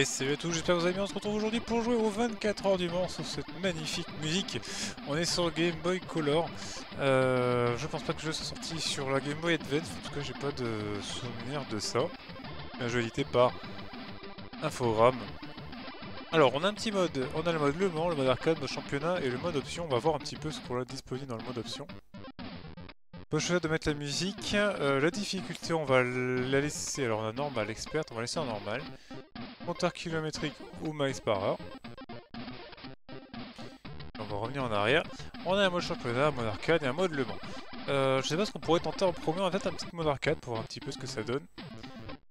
Et à tous, j'espère que vous allez bien, on se retrouve aujourd'hui pour jouer aux 24 heures du Mans sur cette magnifique musique. On est sur Game Boy Color. Euh, je pense pas que le jeu soit sorti sur la Game Boy Advance, en tout cas j'ai pas de souvenir de ça. Un jeu édité par Inforam. Alors on a un petit mode, on a le mode Le Mans, le mode arcade, le championnat et le mode option. On va voir un petit peu ce qu'on a disponible dans le mode option. On peut choisir de mettre la musique. Euh, la difficulté, on va la laisser. Alors on a normal, expert, on va laisser en normal compteur kilométrique ou miles par heure. On va revenir en arrière. On a un mode championnat, un mode arcade et un mode Le Mans. Euh, je sais pas ce qu'on pourrait tenter en premier, on va un petit mode arcade pour voir un petit peu ce que ça donne.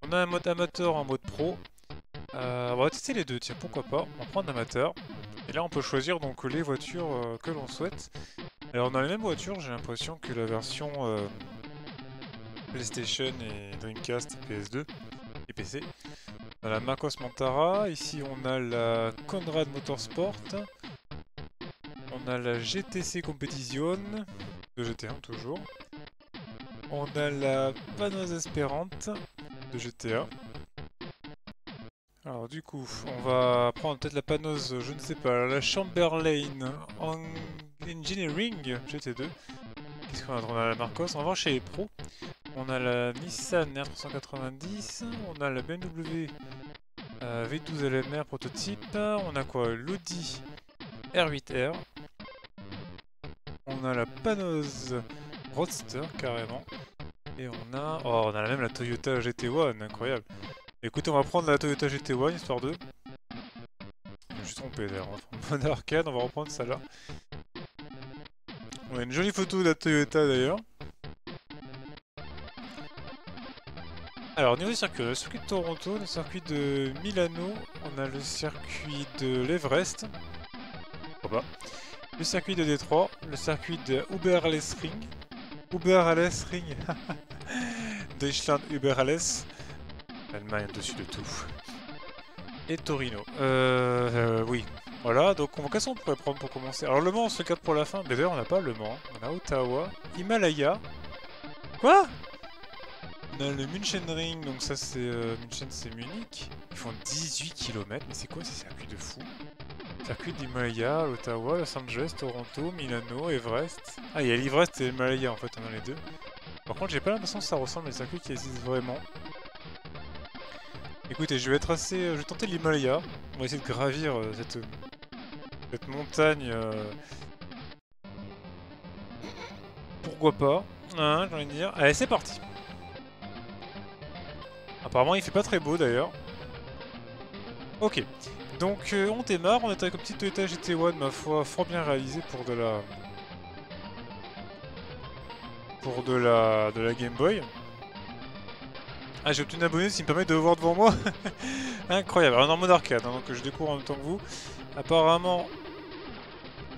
On a un mode amateur, un mode pro. Euh, on va tester les deux, tiens, pourquoi pas. On va prendre amateur. Et là on peut choisir donc les voitures euh, que l'on souhaite. Alors on a les mêmes voitures, j'ai l'impression que la version euh, PlayStation et Dreamcast et PS2 et PC. On a la Marcos Montara, ici on a la Conrad Motorsport, on a la GTC Competition, de GT1 toujours, on a la Panos Esperante, de GTA. Alors du coup, on va prendre peut-être la Panos, je ne sais pas, la Chamberlain Engineering GT2. Qu'est-ce qu'on a On a la Marcos, on va voir chez les pros. On a la Nissan R390, on a la BMW euh, V12 LMR prototype, on a quoi L'Audi R8R, on a la Panos Roadster carrément, et on a... Oh, on a même la Toyota GT1, incroyable. Écoutez, on va prendre la Toyota GT1, histoire de... Je me suis trompé d'ailleurs, on va prendre mode arcade, on va reprendre celle-là. On a une jolie photo de la Toyota d'ailleurs. Alors, niveau du circuit, le circuit de Toronto, le circuit de Milano, on a le circuit de l'Everest, pas, le circuit de Détroit, le circuit de Uberales Ring, Uberales Ring, Deutschland Uberales, Allemagne dessus de tout, et Torino. Euh, euh, oui, voilà, donc qu'est-ce qu'on pourrait prendre pour commencer. Alors Le Mans, on se le pour la fin, mais d'ailleurs on n'a pas Le Mans, on a Ottawa, Himalaya, quoi? On a le München Ring, donc ça c'est euh, München c'est Munich. Ils font 18 km, mais c'est quoi ces circuits de fou? Circuit d'Himalaya, Ottawa, Los Angeles, Toronto, Milano, Everest. Ah, il y a l'Everest et l'Himalaya en fait, on a les deux. Par contre, j'ai pas l'impression que ça ressemble à des circuits qui existent vraiment. Écoutez, je vais être assez... Euh, je vais tenter l'Himalaya. On va essayer de gravir euh, cette... cette montagne... Pourquoi pas Hein, j'ai envie de dire. Allez, c'est parti Apparemment il fait pas très beau d'ailleurs. Ok, donc euh, on démarre, on est avec un petit Toyota GT1 ma foi fort bien réalisé pour de la... Pour de la, de la Game Boy. Ah j'ai obtenu un bonus qui me permet de voir devant moi. Incroyable, alors en mode arcade, hein, donc je découvre en même temps que vous. Apparemment...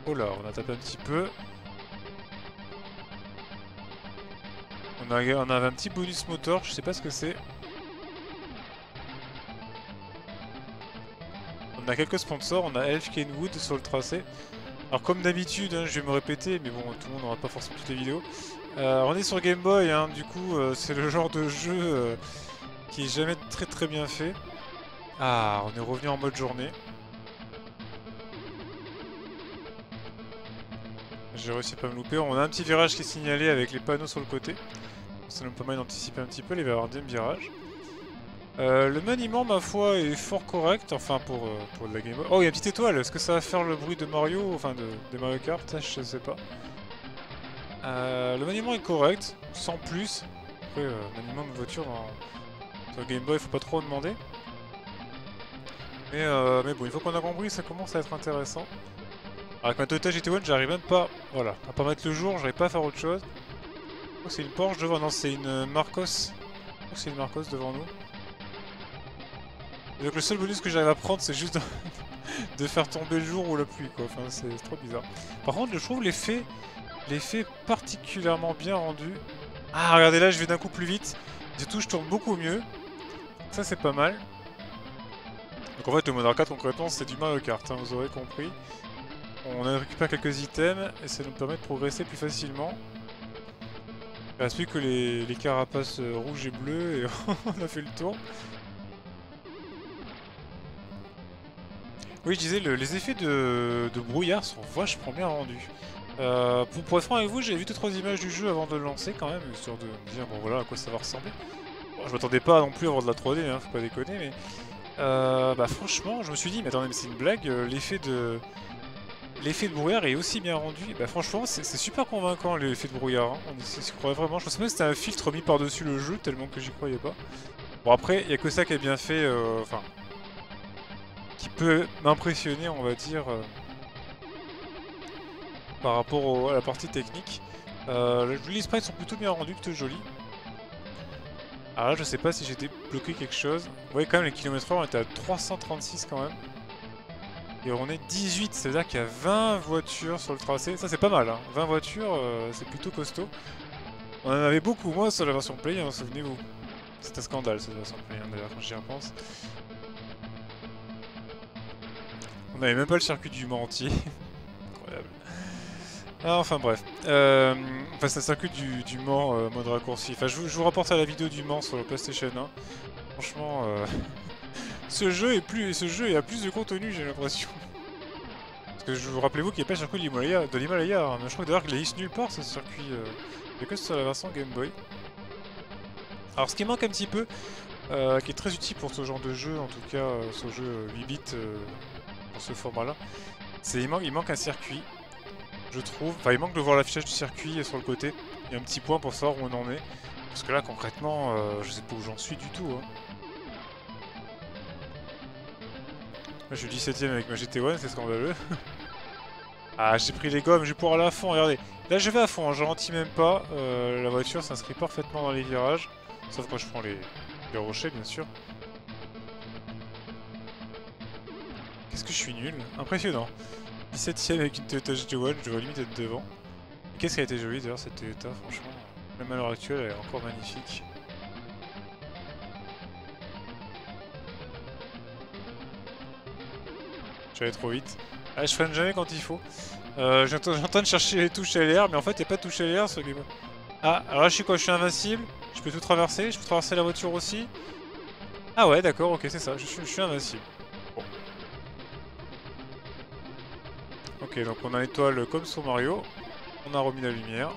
Oh là, on a tapé un petit peu. On, a, on avait un petit bonus moteur, je sais pas ce que c'est. On a quelques sponsors, on a Elf Kenwood sur le tracé. Alors comme d'habitude, hein, je vais me répéter, mais bon, tout le monde n'aura pas forcément toutes les vidéos. Euh, on est sur Game Boy, hein, du coup, euh, c'est le genre de jeu euh, qui est jamais très très bien fait. Ah, on est revenu en mode journée. J'ai réussi à pas me louper. On a un petit virage qui est signalé avec les panneaux sur le côté. Ça nous permet d'anticiper un petit peu, il va y avoir deuxième virage. Euh, le maniement, ma foi, est fort correct, enfin pour, euh, pour la Game Boy. Oh, il y a une petite étoile, est-ce que ça va faire le bruit de Mario, enfin de, Mario Kart? Je sais pas. Euh, le maniement est correct, sans plus. Après, maniement de voiture dans, sur Game Boy, faut pas trop en demander. Mais, mais bon, une fois qu'on a compris, ça commence à être intéressant. Avec ma Toyota GT1, j'arrive même pas, voilà, à pas mettre le jour, j'arrive pas à faire autre chose. Oh, c'est une Porsche devant, non, c'est une Marcos. Oh, c'est une Marcos devant nous. Donc le seul bonus que j'arrive à prendre, c'est juste de... faire tomber le jour ou la pluie, quoi. Enfin, c'est trop bizarre. Par contre, je trouve l'effet particulièrement bien rendu. Ah, regardez là, je vais d'un coup plus vite. Surtout, je tourne beaucoup mieux. Ça, c'est pas mal. Donc en fait, le mode arcade, concrètement, c'est du Mario Kart, hein, vous aurez compris. On récupère quelques items et ça nous permet de progresser plus facilement. Il reste plus que les, carapaces euh, rouges et bleues et on a fait le tour. Oui, je disais, les effets de, brouillard sont vachement bien rendus. Euh, pour, être franc avec vous, j'ai vu 2-3 images du jeu avant de le lancer quand même, histoire de me dire bon voilà à quoi ça va ressembler. je m'attendais pas non plus à avoir de la 3D, hein, faut pas déconner, mais euh, bah franchement, je me suis dit, mais attendez, mais c'est une blague, l'effet de l'effet de brouillard est aussi bien rendu. Bah franchement, c'est super convaincant l'effet de brouillard. Hein. On y croyait vraiment. Je pensais même que c'était un filtre mis par-dessus le jeu, tellement que j'y croyais pas. Bon après, il n'y a que ça qui est bien fait, euh, enfin... qui peut m'impressionner, on va dire, euh, par rapport à la partie technique. Euh, les sprites sont plutôt bien rendus, plutôt jolis. Alors là, je sais pas si j'ai débloqué quelque chose. Vous voyez quand même, les kilomètres heure, on était à 336 quand même. Et on est 18, c'est-à-dire qu'il y a 20 voitures sur le tracé. Ça c'est pas mal, hein. 20 voitures, euh, c'est plutôt costaud. On en avait beaucoup moins sur la version Play, hein, souvenez-vous. C'est un scandale cette version Play, hein, d'ailleurs, quand j'y repense. N'avait même pas le circuit du Mans entier. Incroyable. Ah, enfin bref. Euh, enfin, c'est un circuit du, Mans euh, mode raccourci. Enfin, je, vous rapporte à la vidéo du Mans sur le PlayStation 1. Franchement... ce jeu est plus, ce jeu a plus de contenu, j'ai l'impression. Parce que je vous rappelez-vous qu'il n'y a pas le circuit de l'Himalaya, hein. je crois d'ailleurs qu'il est nulle part ce circuit. Euh, il n'y que sur la version Game Boy. Alors ce qui manque un petit peu, euh, qui est très utile pour ce genre de jeu, en tout cas euh, ce jeu 8 bits pour ce format-là, il manque, il manque un circuit, je trouve. Enfin il manque de voir l'affichage du circuit sur le côté. Il y a un petit point pour savoir où on en est. Parce que là concrètement, je sais pas où j'en suis du tout. Hein. je suis 17ème avec ma GT1, c'est scandaleux. ah, j'ai pris les gommes, je vais pouvoir aller à fond, regardez. Là, je vais à fond, hein, je ralentis même pas. Euh, la voiture s'inscrit parfaitement dans les virages. Sauf quand je prends les, rochers, bien sûr. Qu'est-ce que je suis nul Impressionnant. 17ème avec une Toyota GT1, je devrais limite être devant. Qu'est-ce qui a été joli d'ailleurs cette Toyota, franchement. Même à l'heure actuelle, elle est encore magnifique. J'allais trop vite. Ah, je freine jamais quand il faut. Euh, J'entends chercher les touches LR, mais en fait, il n'y a pas de touche LR ce game. Ah, alors là, je suis quoi Je suis invincible Je peux tout traverser Je peux traverser la voiture aussi Ah ouais, d'accord, ok, c'est ça. Je, suis invincible. Ok, donc on a l'étoile comme sur Mario. On a remis la lumière.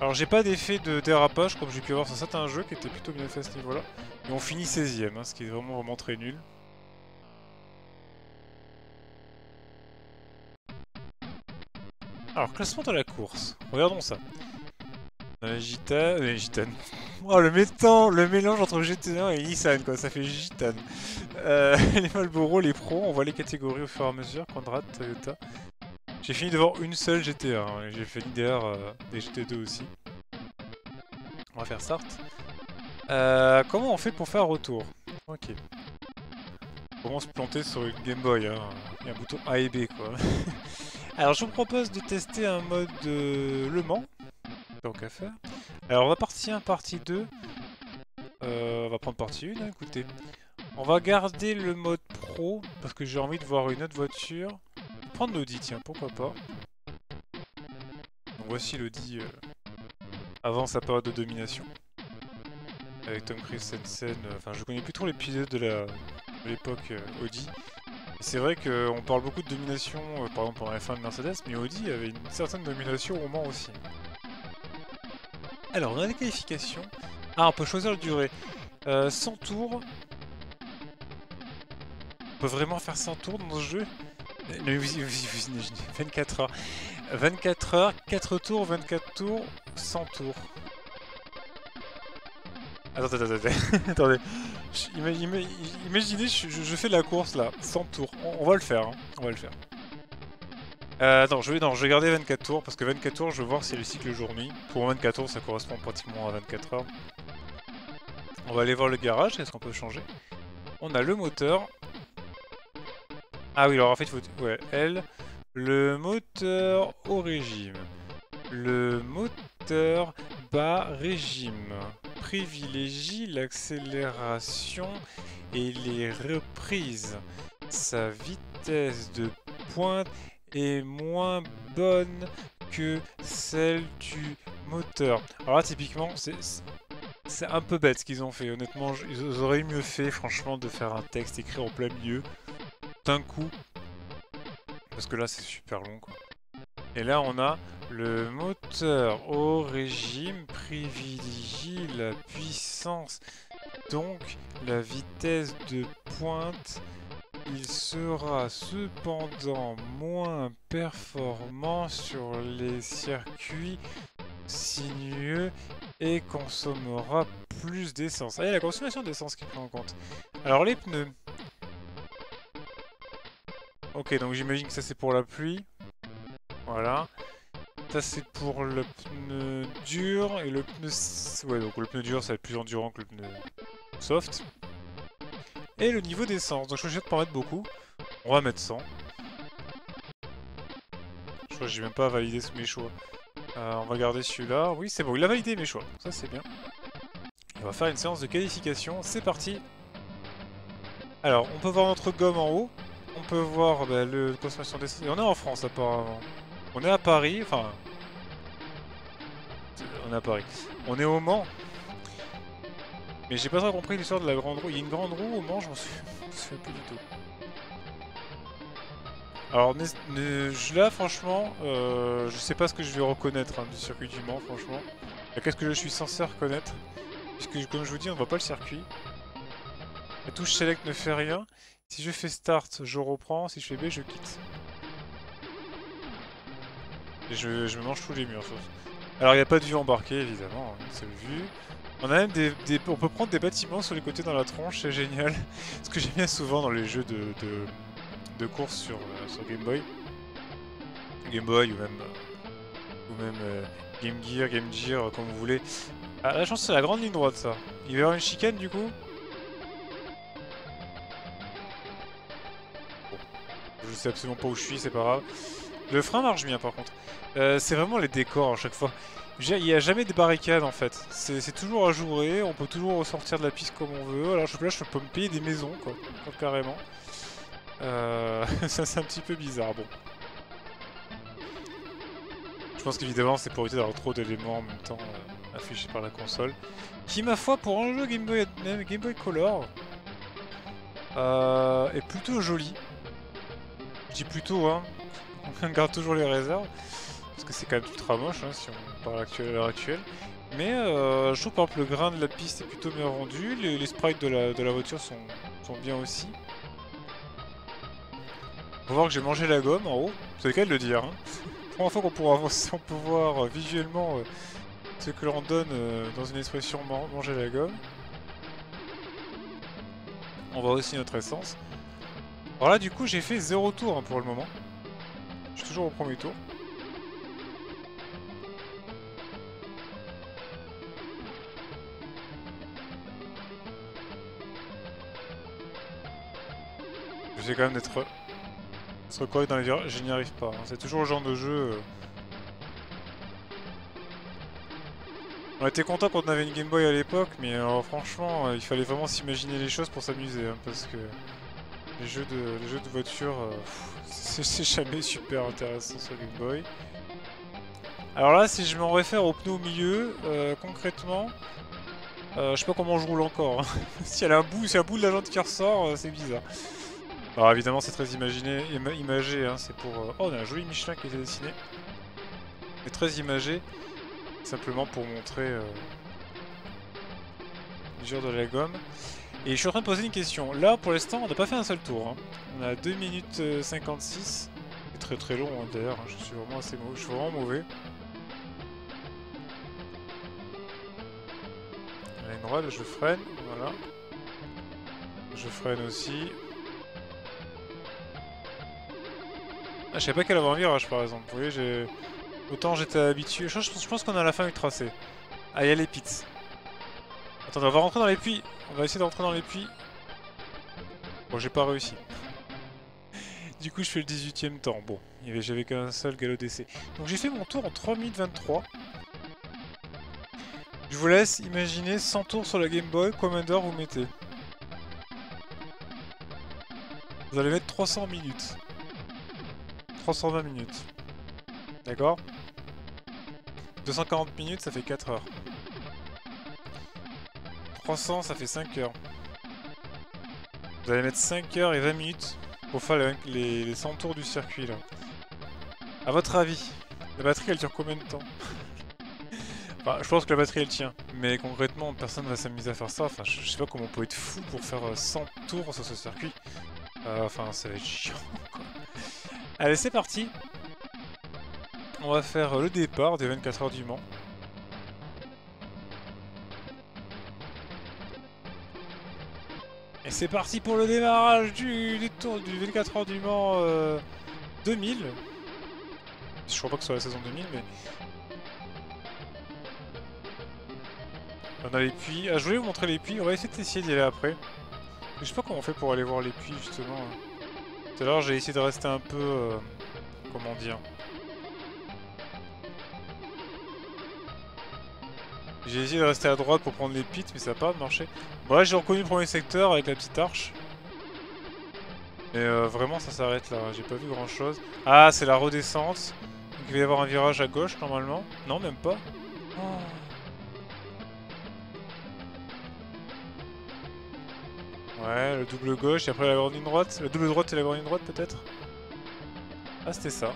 Alors j'ai pas d'effet de dérapage comme j'ai pu avoir sur certains jeux qui étaient plutôt bien faits à ce niveau-là. Et on finit 16ème, hein, ce qui est vraiment vraiment très nul. Alors, classement de la course. Regardons ça. Euh, gitane. Oh, le métan Le mélange entre GT1 et Nissan, quoi. Ça fait gitane. Euh, les Malboro, les pros, on voit les catégories au fur et à mesure. Conrad, Toyota. J'ai fini devant une seule GTA. Hein, J'ai fait derrière euh, des GT2 aussi. On va faire start. Euh, comment on fait pour faire retour? Ok. Comment se planter sur une Game Boy hein Il y a un bouton A et B quoi. Alors je vous propose de tester un mode de Le Mans. Donc qu'à faire. Alors on va partie 1, partie 2. Euh, on va prendre partie 1, hein, écoutez. On va garder le mode pro parce que j'ai envie de voir une autre voiture. Prendre l'Audi, tiens, pourquoi pas. Donc voici l'Audi euh, avant sa période de domination avec Tom Christensen. Euh, enfin, je connais plus trop l'épisode de l'époque euh, Audi. C'est vrai qu'on parle beaucoup de domination, par exemple la fin de Mercedes, mais Audi avait une certaine domination au Mans aussi. Alors, on a des qualifications. Ah, on peut choisir la durée. 100 tours. On peut vraiment faire 100 tours dans ce jeu 24 heures. 24 heures, 4 tours, 24 tours, 100 tours. Attendez, attendez, attendez. imaginez, je, fais la course là, 100 tours. On, va le faire, hein. on va le faire. Euh, non, je vais, non, je vais garder 24 tours parce que 24 tours, je vais voir si le cycle jour-nuit. Pour 24 tours, ça correspond pratiquement à 24 heures. On va aller voir le garage, qu'est-ce qu'on peut changer? On a le moteur. Ah oui, alors en fait, il faut... Ouais, L. Le moteur au régime. Le moteur bas régime privilégie l'accélération et les reprises. Sa vitesse de pointe est moins bonne que celle du moteur. Alors là, typiquement, c'est un peu bête ce qu'ils ont fait. Honnêtement, ils auraient mieux fait, franchement, de faire un texte écrit en plein milieu, d'un coup. Parce que là, c'est super long, quoi. Et là, on a le moteur au régime privilégie la puissance, donc la vitesse de pointe. Il sera cependant moins performant sur les circuits sinueux et consommera plus d'essence. Ah, il y a la consommation d'essence qui prend en compte. Alors les pneus. Ok, donc j'imagine que ça c'est pour la pluie. Voilà. Ça c'est pour le pneu dur et le pneu... Ouais, donc le pneu dur ça va être plus endurant que le pneu soft. Et le niveau d'essence. Donc je vais pas mettre beaucoup. On va mettre 100. Je crois que j'ai même pas validé mes choix. Euh, on va garder celui-là. Oui, c'est bon, il a validé mes choix. Ça, c'est bien. On va faire une séance de qualification. C'est parti Alors, on peut voir notre gomme en haut. On peut voir bah, le consommation d'essence. Et on est en France, apparemment. On est à Paris, enfin... On est à Paris. On est au Mans. Mais j'ai pas trop compris l'histoire de la grande roue. Il y a une grande roue au Mans, je m'en souviens plus du tout. Alors là, franchement, euh, je sais pas ce que je vais reconnaître hein, du circuit du Mans, franchement. Qu'est-ce que je suis censé reconnaître? Puisque, comme je vous dis, on voit pas le circuit. La touche Select ne fait rien. Si je fais Start, je reprends. Si je fais B, je quitte. Et je, me mange tous les murs. Alors il n'y a pas de vue embarquée évidemment, une seule vue. On a même des, on peut prendre des bâtiments sur les côtés dans la tronche, c'est génial. Ce que j'aime bien souvent dans les jeux de, course sur, euh, sur, Game Boy. Game Boy ou même, euh, euh, Game Gear, Game Gear, comme vous voulez. Ah la chance c'est la grande ligne droite ça. Il va y avoir une chicane du coup Je sais absolument pas où je suis, c'est pas grave. Le frein marche bien par contre. C'est vraiment les décors à chaque fois. Il n'y a jamais des barricades en fait. C'est toujours à jouer, on peut toujours ressortir de la piste comme on veut. Alors là, je peux me payer des maisons quoi, carrément. Euh, ça c'est un petit peu bizarre, bon. Je pense qu'évidemment c'est pour éviter d'avoir trop d'éléments en même temps euh, affichés par la console. Qui ma foi pour un jeu Game Boy, Game Boy Color est plutôt joli. Je dis plutôt hein, on garde toujours les réserves. Parce que c'est quand même ultra moche hein, si on parle à l'heure actuelle. Mais euh, je trouve par exemple le grain de la piste est plutôt bien rendu. Les, sprites de la, voiture sont, bien aussi. Va voir que j'ai mangé la gomme en haut. C'est le cas de le dire. Hein. Première fois qu'on pourra on peut voir euh, visuellement euh, ce que l'on donne dans une expression manger la gomme. On voit aussi notre essence. Alors là du coup j'ai fait 0 tour hein, pour le moment. Je suis toujours au premier tour. J'essaie quand même d'être... Se dans les virages, je n'y arrive pas. Hein. C'est toujours le genre de jeu... Euh. On était content quand on avait une Game Boy à l'époque, mais euh, franchement, euh, il fallait vraiment s'imaginer les choses pour s'amuser, hein, parce que les jeux de, les jeux de voiture, c'est jamais super intéressant sur Game Boy. Alors là, si je m'en réfère au pneu au milieu, concrètement, euh, je sais pas comment je roule encore. Hein. si elle a un bout, un bout de la jante qui ressort, c'est bizarre. Alors évidemment, c'est très imaginé, imagé. Hein, c'est pour. Oh, on a un joli Michelin qui a été dessiné. C'est très imagé, simplement pour montrer l'usure de la gomme. Et je suis en train de poser une question. Là, pour l'instant, on n'a pas fait un seul tour. Hein. On a 2 minutes 56. C'est très très long hein, d'ailleurs. Je suis vraiment assez mauvais. Je suis vraiment mauvais. Une je freine, voilà. Je freine aussi. Ah, je savais pas qu'elle avait un virage par exemple, vous voyez, j'ai... Autant j'étais habitué... Je, pense qu'on a la fin du tracé. Ah, il y a les pits. Attends, on va rentrer dans les puits. On va essayer de rentrer dans les puits. Bon, j'ai pas réussi. du coup, je fais le 18ème temps. Bon, j'avais qu'un seul galop d'essai. Donc j'ai fait mon tour en 3 minutes 23. Je vous laisse imaginer 100 tours sur la Game Boy, Commander vous mettez. Vous allez mettre 300 minutes. 320 minutes. D'accord? 240 minutes, ça fait 4 heures. 300, ça fait 5 heures. Vous allez mettre 5 heures et 20 minutes pour faire les, 100 tours du circuit, là. A votre avis, la batterie, elle dure combien de temps? Enfin, je pense que la batterie, elle tient. Mais concrètement, personne ne va s'amuser à faire ça. Enfin, je, sais pas comment on peut être fou pour faire 100 euh, tours sur ce circuit. Euh, enfin, ça va être chiant, quoi. Allez, c'est parti On va faire le départ des 24 heures du Mans. Et c'est parti pour le démarrage du, tour du 24 heures du Mans 2000. Euh, Je crois pas que ce soit la saison 2000, mais... On a les puits. Ah, je voulais vous montrer les puits. On va essayer d'essayer d'y aller après. Je sais pas comment on fait pour aller voir les puits, justement. Tout j'ai essayé de rester un peu... Euh, comment dire J'ai essayé de rester à droite pour prendre les pits, mais ça n'a pas marché. Bon là j'ai reconnu le premier secteur avec la petite arche. Mais euh, vraiment ça s'arrête là, j'ai pas vu grand chose. Ah c'est la redescente. Il va y avoir un virage à gauche normalement. Non même pas. Oh. Ouais, le double gauche et après la grande ligne droite. Le double droite et la grande ligne droite peut-être? Ah c'était ça.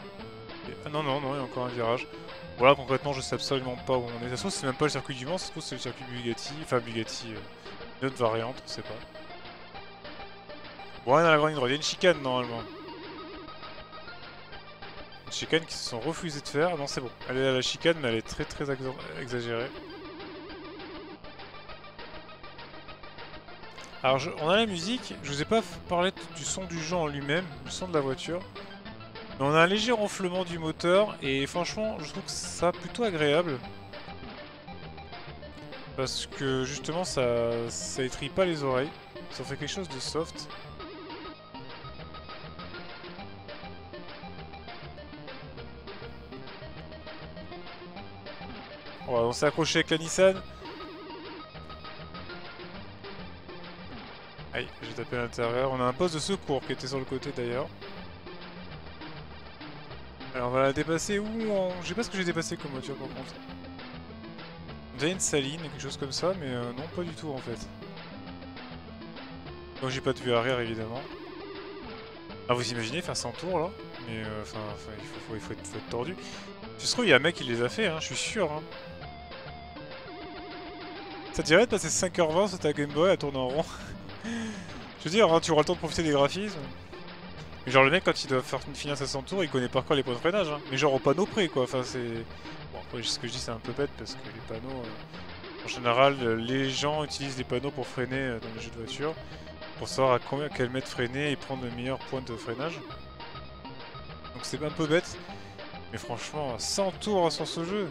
Ah non non non, il y a encore un virage. Voilà, concrètement, je sais absolument pas où on est. De toute façon, c'est même pas le circuit du Mans, ça se trouve, c'est le circuit Bugatti. Enfin, Bugatti, euh, une autre variante, on sait pas. Bon, on a la grande droite. Il y a une chicane normalement. Une chicane qui se sont refusés de faire. Non, c'est bon. Elle est à la chicane, mais elle est très très exagérée. Alors, on a la musique. Je vous ai pas parlé du son du jeu en lui-même, du son de la voiture on a un léger ronflement du moteur et franchement je trouve ça plutôt agréable. Parce que justement ça, ça pas les oreilles, ça fait quelque chose de soft. on s'est accroché avec la Nissan. Aïe, j'ai tapé à l'intérieur. On a un poste de secours qui était sur le côté d'ailleurs. Alors on va la dépasser où en... Je sais pas ce que j'ai dépassé comme voiture par contre. On une saline, quelque chose comme ça, mais euh, non pas du tout en fait. Donc j'ai pas de vue arrière évidemment. Ah vous imaginez faire 100 tours là? Mais euh, enfin, il, faut, il, faut, être, tordu. Je trouve il y a un mec qui les a fait, hein, je suis sûr. Hein. Ça dirait de passer 5h20 sur ta Game Boy à tourner en rond? Je veux dire, hein, tu auras le temps de profiter des graphismes. Mais genre le mec quand il doit faire finir sa 100 tours, il connaît par quoi les points de freinage. Hein. Mais genre au panneau près quoi, enfin c'est... Bon après ce que je dis c'est un peu bête parce que les panneaux... Euh, en général les gens utilisent les panneaux pour freiner euh, dans les jeux de voiture. Pour savoir à, combien, à quel mètre freiner et prendre le meilleur point de freinage. Donc c'est un peu bête. Mais franchement 100 tours sur ce jeu,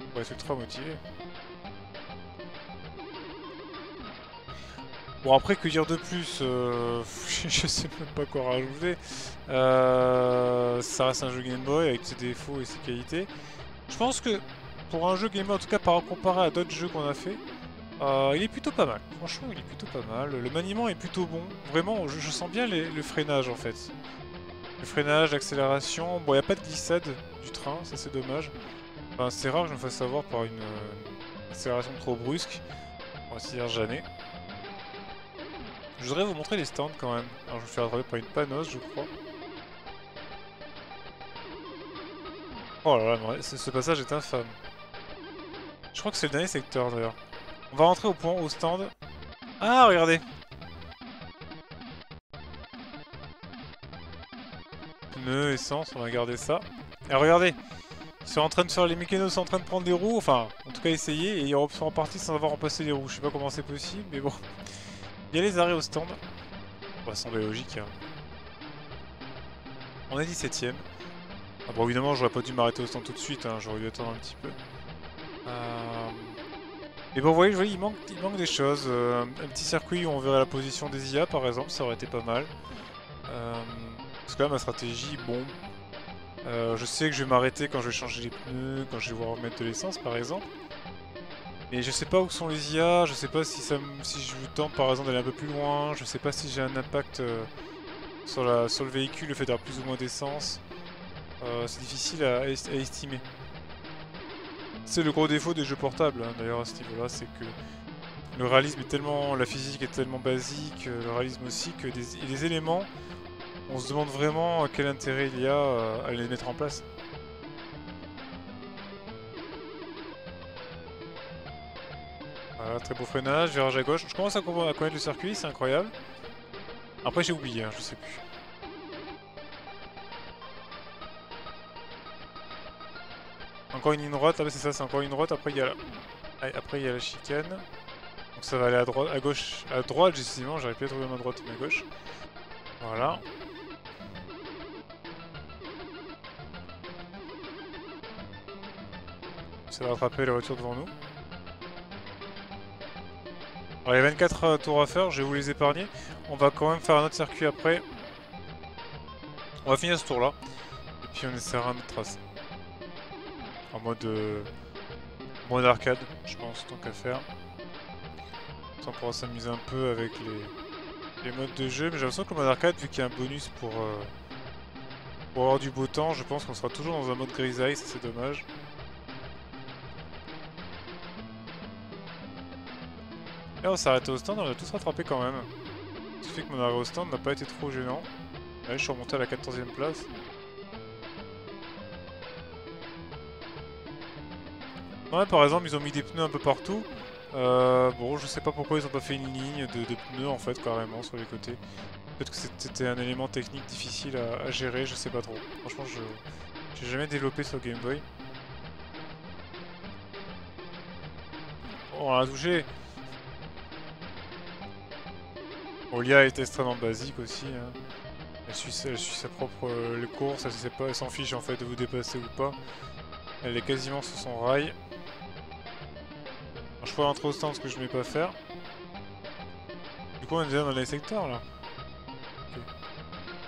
on va être ultra motivé. Bon après que dire de plus, euh, je sais même pas quoi rajouter. Euh, ça reste un jeu Game Boy avec ses défauts et ses qualités. Je pense que pour un jeu Game Boy, en tout cas par comparé à d'autres jeux qu'on a fait, euh, il est plutôt pas mal. Franchement il est plutôt pas mal. Le maniement est plutôt bon. Vraiment je, sens bien le freinage en fait. Le freinage, l'accélération. Bon il n'y a pas de glissade du train, ça c'est dommage. C'est rare que je me fasse avoir par une, accélération trop brusque. On va se dire jamais. Je voudrais vous montrer les stands quand même. Alors je vais faire attraper par une panose, je crois. Oh là là, ce passage est infâme. Je crois que c'est le dernier secteur d'ailleurs. On va rentrer au point, au stand. Ah, regardez Pneus, essence, on va garder ça. Et regardez Ils sont en train de faire les mécanos, sont en train de prendre des roues, enfin, en tout cas essayer, et ils sont repartis sans avoir remplacé les roues. Je sais pas comment c'est possible, mais bon. Il y a les arrêts au stand. Ça semble logique. Hein. On est 17ème. Ah bon, évidemment, j'aurais pas dû m'arrêter au stand tout de suite, hein. j'aurais dû attendre un petit peu. Euh... Et bon, vous voyez, il, manque, des choses. Euh, un petit circuit où on verrait la position des IA, par exemple, ça aurait été pas mal. Euh... Parce que là, ma stratégie, bon... Euh, je sais que je vais m'arrêter quand je vais changer les pneus, quand je vais voir remettre de l'essence, par exemple. Mais je sais pas où sont les IA, je sais pas si, ça, si je tente par exemple d'aller un peu plus loin, je sais pas si j'ai un impact euh, sur, le véhicule, le fait d'avoir plus ou moins d'essence. Euh, c'est difficile à, estimer. C'est le gros défaut des jeux portables hein, d'ailleurs à ce niveau-là, c'est que le réalisme est tellement, la physique est tellement basique, le réalisme aussi, que des, éléments, on se demande vraiment quel intérêt il y a euh, à les mettre en place. Voilà, très beau freinage, virage à gauche. Je commence à, connaître le circuit, c'est incroyable. Après j'ai oublié, hein, je sais plus. Encore une ligne droite, ah bah c'est ça, c'est encore une droite, après il y a la... après il y a la chicane. Donc ça va aller à droite, à gauche, à droite justement, j'arrive plus à trouver ma droite et ma gauche. Voilà. Ça va rattraper la voiture devant nous. Alors il y a 24 euh, tours à faire, je vais vous les épargner. On va quand même faire un autre circuit après. On va finir ce tour là. Et puis on essaiera un autre. En mode, euh, mode arcade, je pense, tant qu'à faire. on pourra s'amuser un peu avec les, modes de jeu. Mais j'ai l'impression que le mode arcade, vu qu'il y a un bonus pour, euh, pour avoir du beau temps, je pense qu'on sera toujours dans un mode grisaille, ça c'est dommage. Et on s'est arrêté au stand, on a tous rattrapé quand même. Ce qui fait que mon arrêt au stand n'a pas été trop gênant. Je suis remonté à la 14ème place. Ouais, par exemple, ils ont mis des pneus un peu partout. Euh, bon, je sais pas pourquoi ils ont pas fait une ligne de, pneus en fait, carrément, sur les côtés. Peut-être que c'était un élément technique difficile à, gérer, je sais pas trop. Franchement, je j'ai jamais développé sur Game Boy. on a touché Olia est extrêmement basique aussi. Hein. Elle, suit, suit, sa propre euh, les courses, elle s'en fiche en fait de vous dépasser ou pas. Elle est quasiment sur son rail. je pourrais rentrer au stand ce que je ne vais pas faire. Du coup on est déjà dans les secteurs là.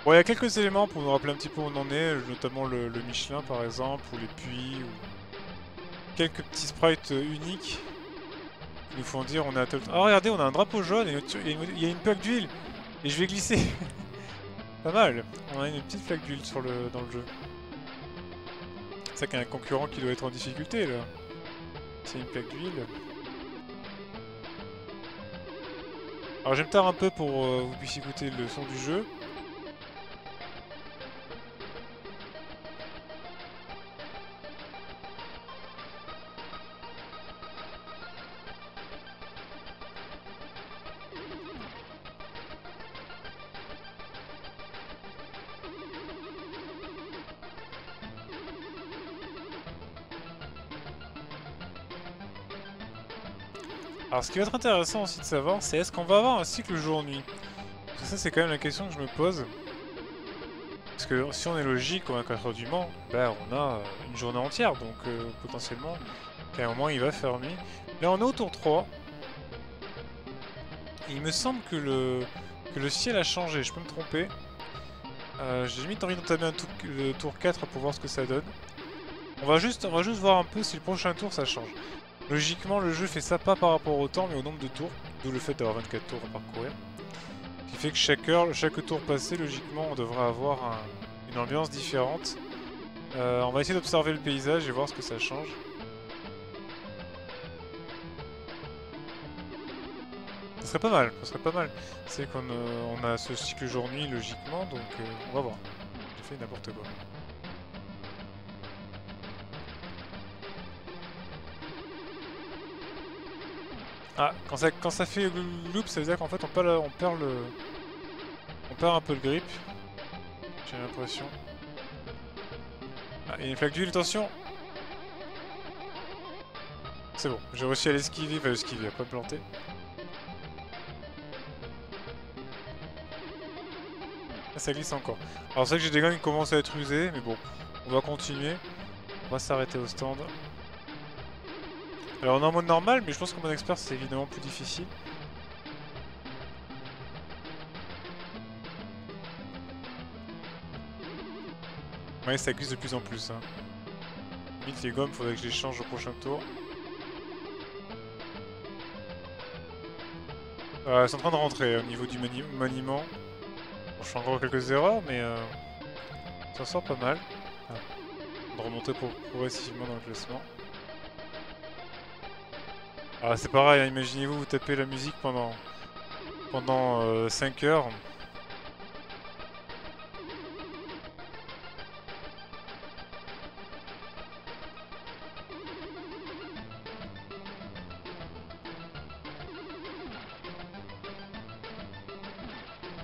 Bon il y a quelques éléments pour nous rappeler un petit peu où on en est, notamment le, Michelin par exemple, ou les puits, ou quelques petits sprites uniques il nous font dire on à Ah regardez, on a un drapeau jaune et il y a une plaque d'huile. Et je vais glisser. Pas mal. On a une petite plaque d'huile sur le dans le jeu. C'est ça qu'il y a un concurrent qui doit être en difficulté là. C'est une plaque d'huile. Alors j'aime tard un peu pour que euh, vous puissiez écouter le son du jeu. Alors ce qui va être intéressant aussi de savoir, c'est est-ce qu'on va avoir un cycle jour-nuit? Ça c'est quand même la question que je me pose. Parce que si on est logique, on a 4 heures du Mans, ben on a une journée entière, donc euh, potentiellement, à un moment il va faire nuit. Là on est au tour 3. il me semble que le, que le ciel a changé, je peux me tromper. Euh, J'ai limite envie d'entamer le tour 4 pour voir ce que ça donne. On va, juste, on va juste voir un peu si le prochain tour ça change. Logiquement, le jeu fait ça pas par rapport au temps, mais au nombre de tours. D'où le fait d'avoir 24 tours à parcourir. Ce qui fait que chaque heure, chaque tour passé, logiquement, on devrait avoir une ambiance différente. Euh, on va essayer d'observer le paysage et voir ce que ça change. Ça serait pas mal, ça serait pas mal. C'est qu'on euh, a ce cycle jour-nuit, logiquement, donc euh, on va voir. J'ai fait n'importe quoi. Ah, quand ça, quand ça fait loop, ça veut dire qu'en fait on perd, le... On perd un peu le grip. J'ai l'impression. Ah, il y a une flaque d'huile, attention C'est bon, j'ai réussi à l'esquiver, enfin l'esquiver, à pas planter. Ah, ça glisse encore. Alors c'est vrai que j'ai des gants qui commencent à être usés, mais bon, on va continuer. On va s'arrêter au stand. Alors on est en mode normal, mais je pense qu'en mode expert c'est évidemment plus difficile. Ouais, ça glisse de plus en plus. Hein. Limite les gommes, faudrait que je les change au prochain tour. Euh, c'est en train de rentrer au niveau du maniement. Bon, je fais encore quelques erreurs, mais euh, ça sort pas mal. Ah. On remonter progressivement dans le classement. Ah, c'est pareil, hein, imaginez-vous, vous tapez la musique pendant, pendant 5 euh, heures.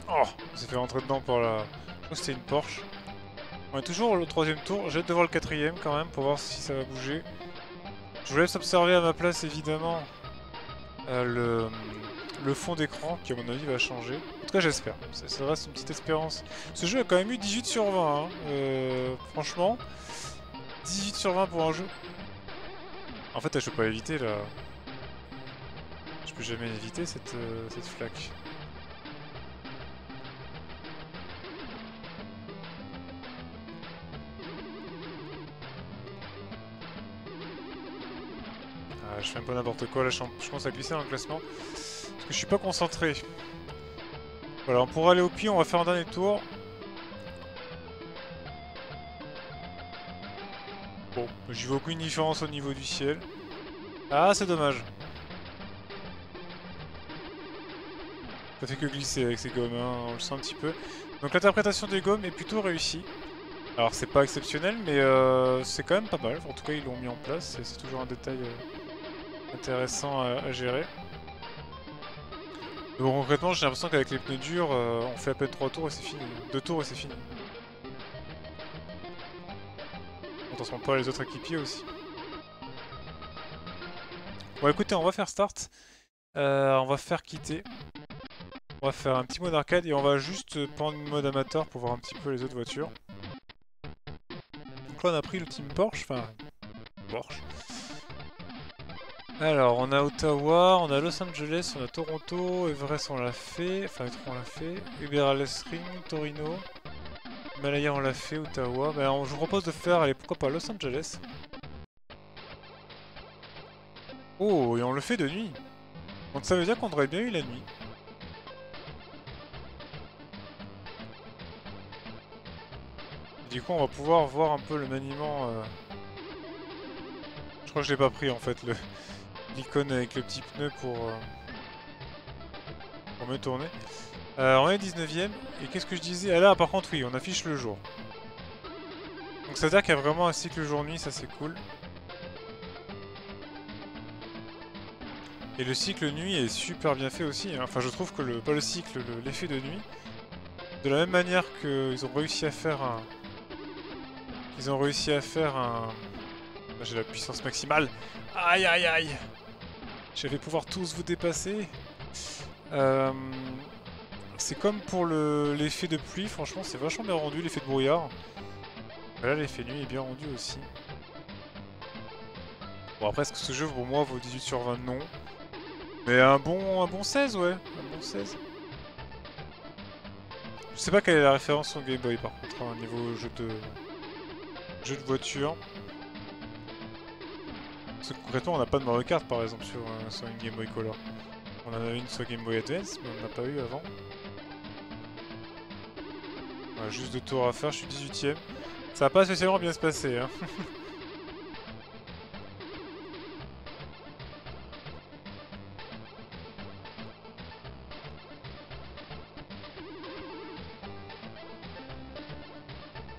Oh s'est fait rentrer dedans pour la... Je crois que c'était une Porsche. On est toujours au troisième tour. J'ai hâte de voir le quatrième quand même pour voir si ça va bouger. Je vous laisse observer à ma place évidemment euh, le, fond d'écran qui à mon avis va changer. En tout cas j'espère. Ça, reste une petite espérance. Ce jeu a quand même eu 18 sur 20. Hein. Euh, franchement. 18 sur 20 pour un jeu. En fait je peux pas éviter là. Je peux jamais éviter cette, euh, cette flaque. Fais un peu n'importe quoi, là je, commence à glisser dans le classement. Parce que je suis pas concentré. Voilà, on aller au puits, on va faire un dernier tour. Bon, j'y vois aucune différence au niveau du ciel. Ah, c'est dommage. Ça fait que glisser avec ces gommes, hein, on le sent un petit peu. Donc l'interprétation des gommes est plutôt réussie. Alors c'est pas exceptionnel, mais euh, c'est quand même pas mal. En tout cas, ils l'ont mis en place, c'est toujours un détail... Euh, intéressant à, gérer. Donc concrètement j'ai l'impression qu'avec les pneus durs euh, on fait à peine 3 tours et c'est fini. 2 tours et c'est fini. On pas les autres équipiers aussi. Bon écoutez on va faire start. Euh, on va faire quitter. On va faire un petit mode arcade et on va juste prendre mode amateur pour voir un petit peu les autres voitures. Donc là on a pris le team Porsche, enfin Porsche. Alors, on a Ottawa, on a Los Angeles, on a Toronto, Everest on l'a fait, enfin on l'a fait, Uber Ring, Torino, Malaya on l'a fait, Ottawa. Ben, je vous propose de faire, allez pourquoi pas Los Angeles. Oh, et on le fait de nuit. Donc ça veut dire qu'on aurait bien eu la nuit. Du coup, on va pouvoir voir un peu le maniement... Euh. Je crois que je l'ai pas pris en fait, l'icône avec le petit pneu pour, euh, pour me tourner. Euh, on est 19ème, et qu'est-ce que je disais? Ah là, par contre, oui, on affiche le jour. Donc ça veut dire qu'il y a vraiment un cycle jour-nuit, ça c'est cool. Et le cycle nuit est super bien fait aussi. Hein. Enfin, je trouve que le pas le cycle, l'effet de nuit, de la même manière qu'ils ont réussi à faire un, ils ont réussi à faire un, j'ai la puissance maximale. Aïe aïe aïe je vais pouvoir tous vous dépasser. Euh, c'est comme pour l'effet de pluie, franchement c'est vachement bien rendu, l'effet de brouillard. Là l'effet nuit est bien rendu aussi. Bon après est-ce que ce jeu pour moi vaut 18 sur 20 Non. Mais un bon, un bon 16 ouais, un bon 16. Je sais pas quelle est la référence sur Game Boy par contre, au hein, niveau jeu de, jeu de voiture. Parce que concrètement, on n'a pas de Mario Kart par exemple sur, euh, une Game Boy Color. On en a une sur Game Boy Advance, mais on n'a pas eu avant. Juste deux tours à faire, je suis 18ème. Ça va pas spécialement bien se passer. Hein.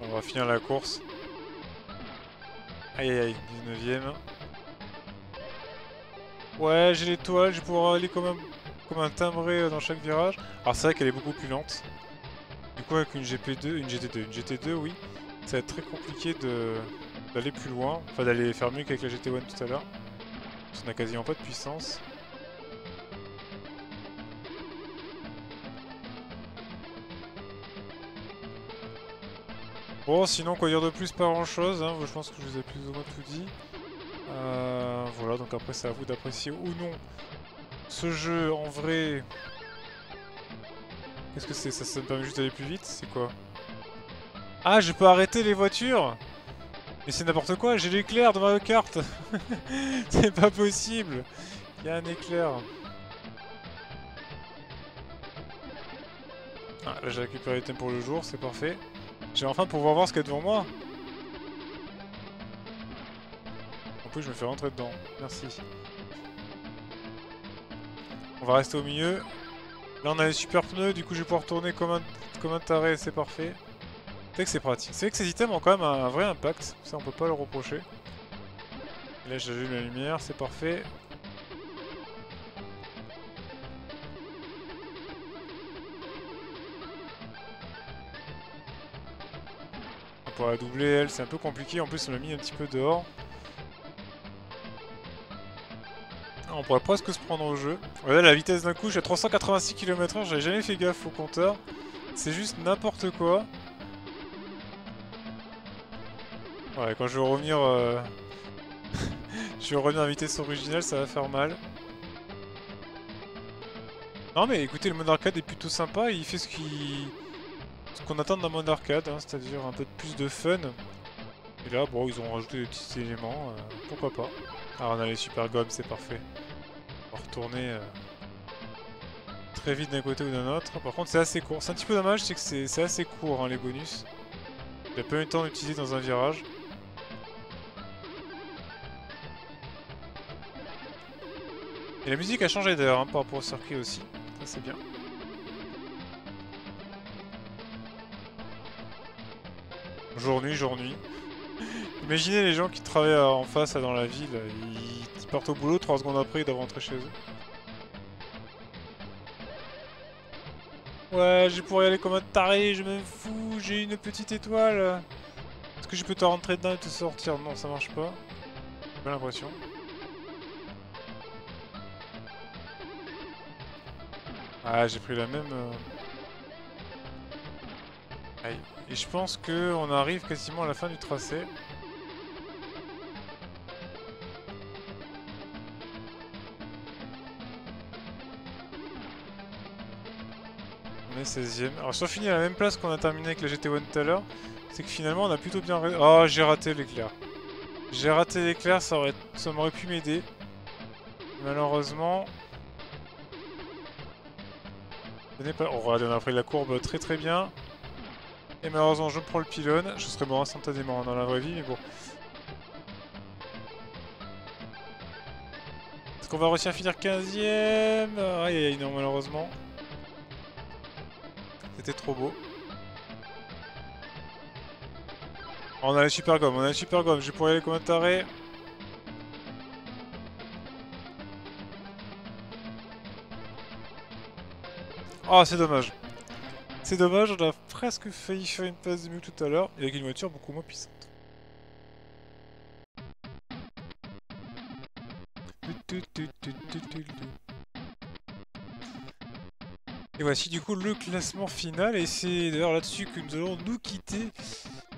On va finir la course. Aïe aïe aïe, 19ème. Ouais, j'ai l'étoile, je vais pouvoir aller comme un, comme un timbré euh, dans chaque virage. Alors c'est vrai qu'elle est beaucoup plus lente. Du coup avec une GP2, une GT2, une GT2 oui, ça va être très compliqué d'aller plus loin, enfin d'aller faire mieux qu'avec la GT1 tout à l'heure. On a quasiment pas de puissance. Bon, sinon, quoi dire de plus, pas grand chose. Hein. Je pense que je vous ai plus ou moins tout dit. Euh, voilà, donc après, c'est à vous d'apprécier ou non ce jeu en vrai. Qu'est-ce que c'est? Ça, me permet juste d'aller plus vite? C'est quoi? Ah, je peux arrêter les voitures? Mais c'est n'importe quoi, j'ai l'éclair dans ma carte C'est pas possible Il y a un éclair. Ah, là j'ai récupéré les thèmes pour le jour, c'est parfait. J'ai enfin pouvoir voir ce qu'il y a devant moi. Plus, je me fais rentrer dedans. Merci. On va rester au milieu. Là, on a les super pneus, du coup, je vais pouvoir tourner comme un, comme taré, c'est parfait. C'est que c'est pratique. C'est que ces items ont quand même un, vrai impact, ça, on peut pas le reprocher. là, j'allume la lumière, c'est parfait. Pour la doubler, elle, c'est un peu compliqué. En plus, on l'a mis un petit peu dehors. On pourrait presque se prendre au jeu. Regardez la vitesse d'un coup, à 386 km/h, j'avais jamais fait gaffe au compteur. C'est juste n'importe quoi. Ouais, quand je vais revenir... Euh, je vais revenir à vitesse originale, ça va faire mal. Non mais écoutez, le mode arcade est plutôt sympa, il fait ce ce qu'on attend d'un mode arcade, hein, c'est-à-dire un peu plus de fun. Et là, bon, ils ont rajouté des petits éléments, euh, pourquoi pas. Ah, on a les super gommes, c'est parfait. Retourner euh, très vite d'un côté ou d'un autre. Par contre, c'est assez court. C'est un petit peu dommage, c'est que c'est assez court, hein, les bonus. J'ai pas eu le temps d'utiliser dans un virage. Et la musique a changé d'ailleurs hein, par rapport au circuit aussi. Ça, c'est bien. Jour-nuit, jour-nuit. Imaginez les gens qui travaillent en face dans la ville, ils, partent au boulot, 3 secondes après ils doivent rentrer chez eux. Ouais, je pourrais y aller comme un taré, je m'en fous, j'ai une petite étoile. Est-ce que je peux te rentrer dedans et te sortir? Non, ça marche pas. J'ai pas l'impression. Ah, j'ai pris la même... Euh. Et je pense qu'on arrive quasiment à la fin du tracé. 16ème. Alors si on finit à la même place qu'on a terminé avec la GT1 tout à l'heure, c'est que finalement on a plutôt bien... Oh j'ai raté l'éclair. J'ai raté l'éclair, ça aurait... ça m'aurait pu m'aider. Malheureusement... Pas... Oh, on a pris la courbe très très bien. Et malheureusement, je prends le pylône. Je serais mort instantanément dans la vraie vie, mais bon. Est-ce qu'on va réussir à finir 15ème Aïe aïe aïe, non, malheureusement. Trop beau. on a les super gommes, on a les super gommes. Je pourrais aller comme un. Oh, c'est dommage. C'est dommage, on a presque failli faire une passe de mieux tout à l'heure, et avec une voiture beaucoup moins puissante. Et voici du coup le classement final, et c'est d'ailleurs là-dessus que nous allons nous quitter.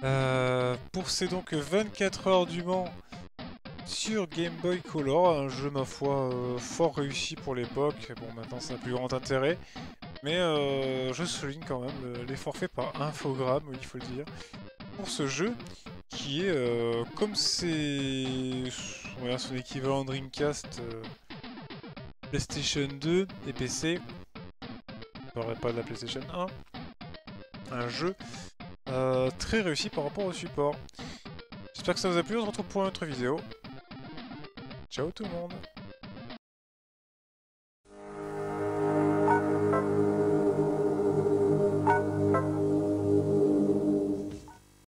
Euh, pour ces donc 24 heures du Mans sur Game Boy Color, un jeu ma foi euh, fort réussi pour l'époque, bon maintenant ça n'a plus grand intérêt, mais euh, je souligne quand même l'effort fait par Infogrames, il faut le dire, pour ce jeu qui est, comme c'est son équivalent Dreamcast, PlayStation 2 et PC, ne pas de la PlayStation 1, un jeu très réussi par rapport au support. J'espère que ça vous a plu, on se retrouve pour une autre vidéo. Ciao tout le monde